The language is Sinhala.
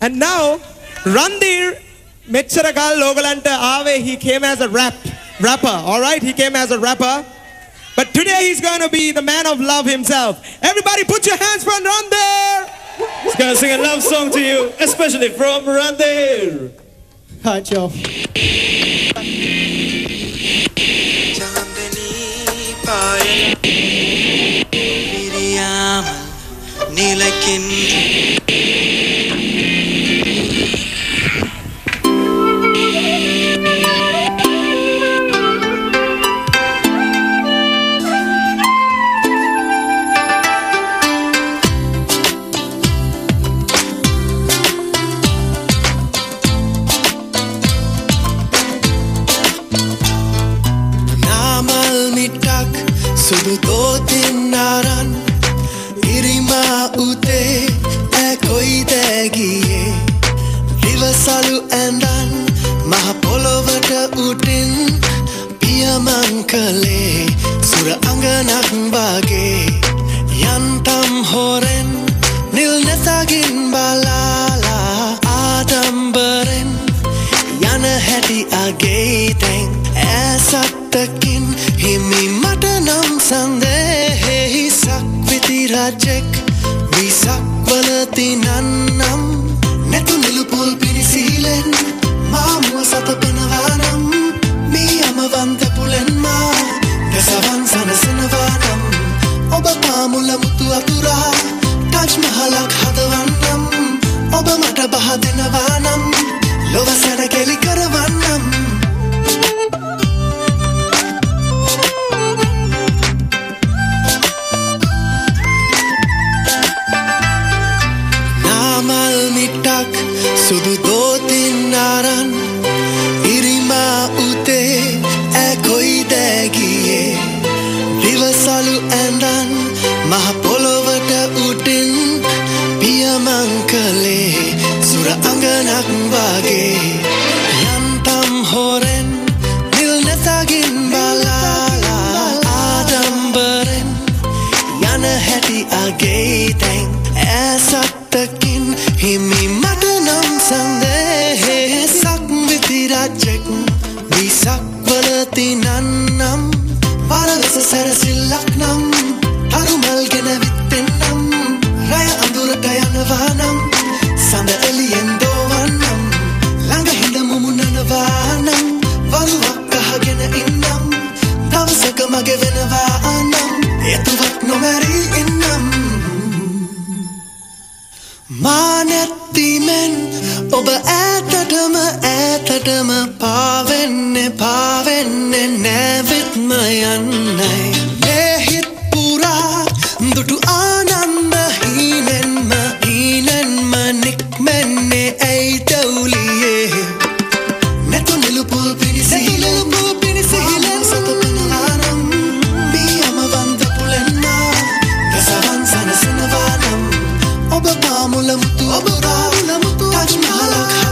And now, Randir Mecharagal Logalanta Ave, he came as a rap, rapper, all right? He came as a rapper. But today he's going to be the man of love himself. Everybody put your hands for Randir! He's going to sing a love song to you, especially from Randir. Hi, Joe. සුදු තෝතින් අරන් ඉරිමා උතේ ඇකොයි දෑගියේ? රිවසලු ඇඳන් මහ පොළොවට උටින් පියමං කළේ සුර අඟනක් වගේ. යන්තම් හොරෙන් නිල් නැසගින් බලාලා ආඩම්බරෙන් යන හැටි අගේ තැන් ඇසත්තකින් හිමි මට නම් සන්දේහෙහි සක්විති රජෙක්. විසක්වලති නන්නම්. නැතු නිලුපුල් පිණිසීලෙන් මාමුව සතපනවානම් මී අමවන්ත පුලෙන්මා දෙසවන් සනසනවානම් ඔබ පාමුල මුතු අතුරා ටජ් මහලක් මහ පොළොවට උටින් පියමං කළේ සුර අඟනක් වගේ. යන්තම් හොරෙන් නිල් නැසගින් බලාලා ආඩම්බරෙන් යන හැටි අගේ තැන් ඇසත්තකින් හිමි මට නම් සන්දේ සක්විති රජෙක් විසක්වලති නන්නම් පරලෙස සැරසිල්ලක් නම් අරුමල් ගෙන විත්තෙන්නම් රය අඳුරට යනවානම් සඳ එලියෙන් දෝවන්නම් ළඟ හිඳ මුමුණනවානම් වරුවක් අහගෙන ඉන්නම් දවසක මගේ වෙනවානම් එතුවක් නොමැරී ඉන්නම් මානැත්තිමෙන් ඔබ ඈතටම ඈතටම පාවෙන්නේ පාවෙන්නේ නැවිත්ම යන්නයි ඔබ පාමුල මුතු ඔබ රාමුල මුතු ටජ් මහලක්